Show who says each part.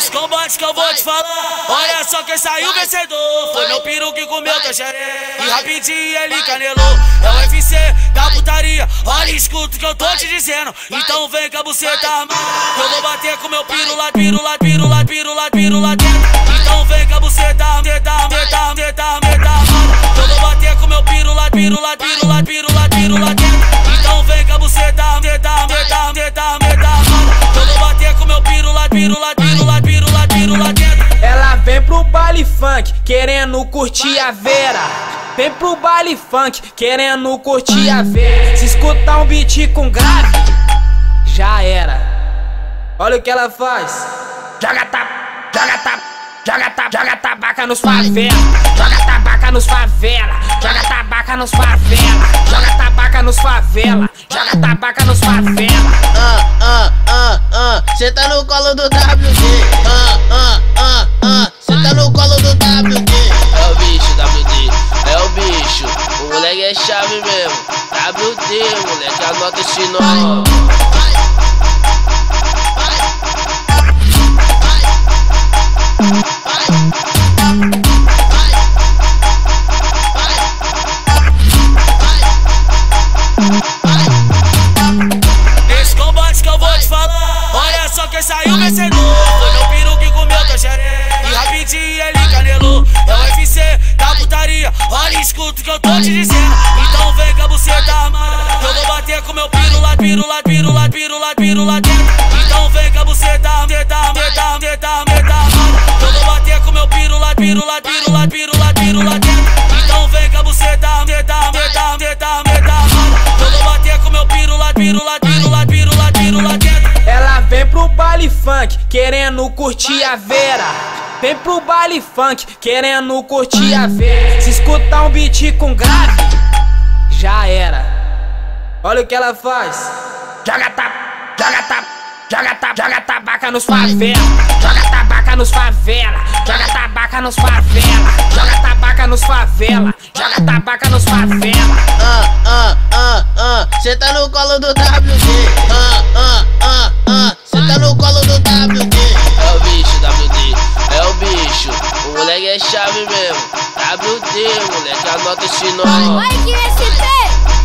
Speaker 1: Esse combate que eu vou te falar. Olha só quem saiu vencedor. Foi meu peru que comeu teu xeré. E rapidinho ele canelou. É o UFC da putaria. Olha, escuta o que eu tô te dizendo. Então vem com a buceta armada. Eu vou bater com meu piru lá, piru lá, piru lá, piru lá, piru lá dentro. Então vem com a buceta, meta, meta, meta, meta. Eu vou bater com meu piru lá, piru lá, piru lá, piru
Speaker 2: funk, querendo curtir a Vera. Vem pro baile funk, querendo curtir a Vera. Se escutar um beat com grave, já era. Olha o que ela faz. Joga tapa, joga tapa, joga tapa, joga tabaca nos favela. Joga tabaca nos favela, joga tabaca nos favela. Joga tabaca nos favela, joga tabaca nos favela.
Speaker 3: Ah, ah, ah, ah, cê tá no colo do ah, ah,
Speaker 4: é chave mesmo. WD, moleque, anota esse nome.
Speaker 1: Esse combate que eu vou te falar. Olha só quem saiu vencedor. Com meu piru lá, piru lá, piru lá, piru lá, piru lá dentro. Então vem a buceta, meta, meta, meta, meta. Eu vou bater com meu piru lá, piru lá, piru lá, piru lá, piru lá dentro. Então vem a buceta, meta, meta, meta, meta. Eu vou bater com meu piru lá, piru lá, piru lá, piru lá, piru lá dentro.
Speaker 2: Ela vem pro baile funk, querendo curtir a Vera. Vem pro baile funk, querendo curtir a Vera. Se escutar um beat com grave olha o que ela faz. Joga tap, joga tap, joga tap, joga tabaca nos favela. Joga tabaca nos favela, joga tabaca nos favela, joga tabaca nos favela, joga tabaca nos favela.
Speaker 3: Ah, ah, ah, ah, cê tá no colo do WD. Ah, ah, ah, ah, cê tá no colo do WD.
Speaker 4: É o bicho, WD, é o bicho. O moleque é chave mesmo. WD, moleque, anota esse nome. Olha
Speaker 5: que SP!